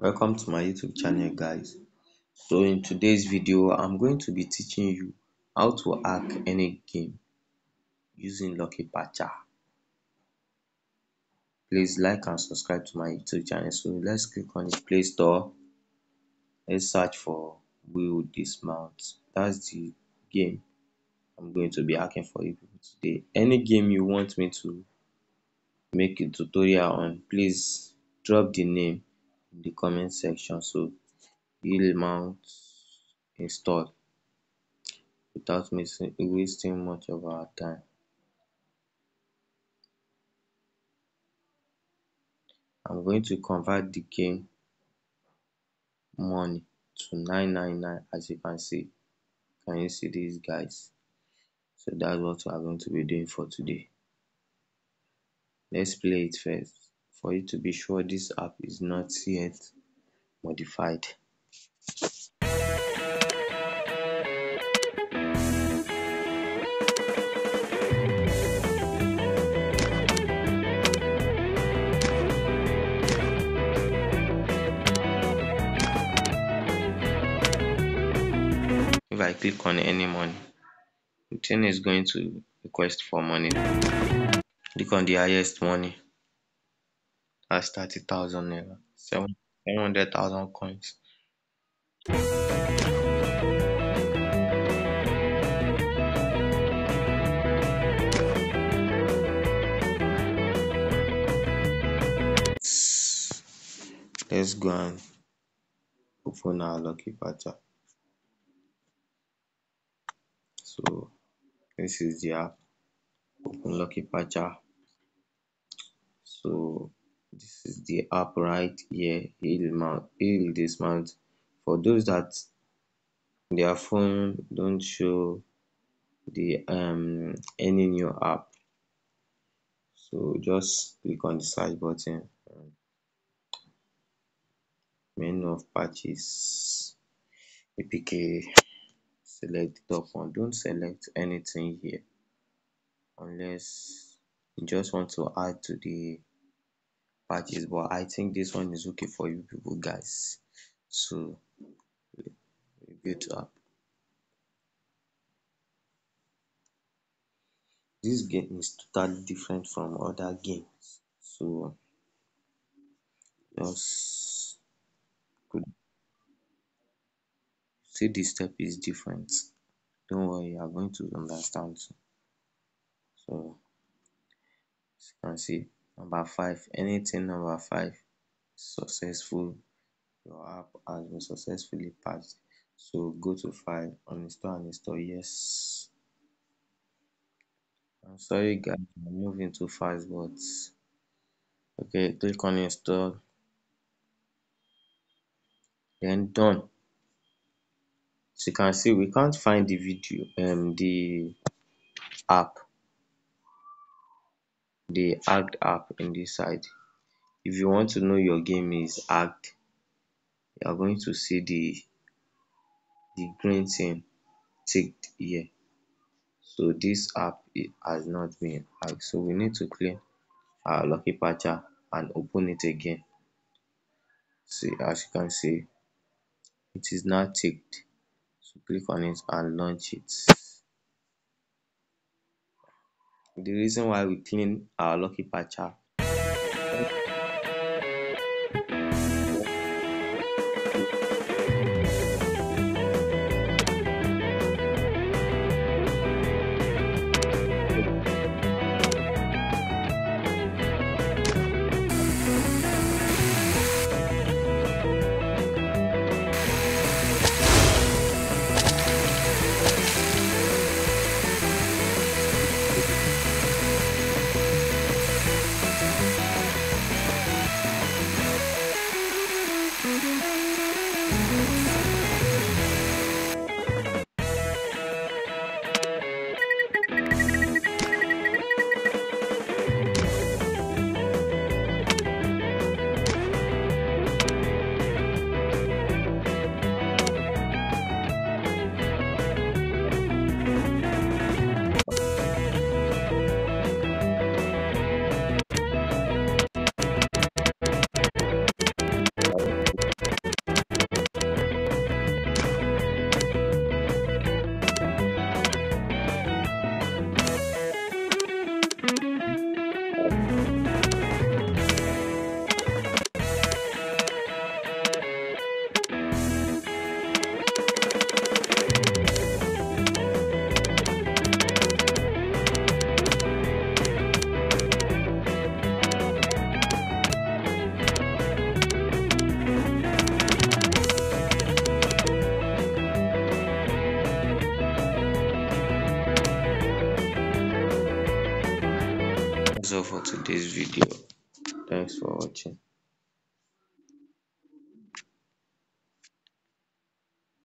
welcome to my youtube channel guys. So in today's video i'm going to be teaching you how to hack any game using lucky patcher please like and subscribe to my youtube channel. So let's click on the play store. Let's search for will dismount that's the game i'm going to be hacking for you today. Any game you want me to make a tutorial on please drop the name in the comment section. So he'll mount install without missing wasting much of our time. I'm going to convert the game money to 999 as you can see can you see these guys? So that's what we are going to be doing for today. Let's play it first for you to be sure this app is not yet modified. If i click on any money the thing is going to request for money. Click on the highest money that's 30,000 naira 700,000 coins. Let's go and open our lucky patcher so this is the app. Open lucky patcher so this is the app right here he'll mount he'll dismount for those that their phone don't show the um any new app so just click on the search button. Menu of patches apk select the top one. Don't select anything here unless you just want to add to the patches but i think this one is okay for you people guys so to app this game is totally different from other games so just could see this step is different don't worry you are going to understand so you can see number five anything number five successful your app has been successfully patched. So go to file uninstall and install yes. I'm sorry guys i'm moving too fast but okay click on install. Then done. As you can see we can't find the video um the app the Act app in this side. If you want to know your game is Act, you are going to see the the green thing ticked here. So this app it has not been hacked. So we need to clean our lucky patcher and open it again. See as you can see it is now ticked. So click on it and launch it the reason why we clean our lucky patcher all for today's video. Thanks for watching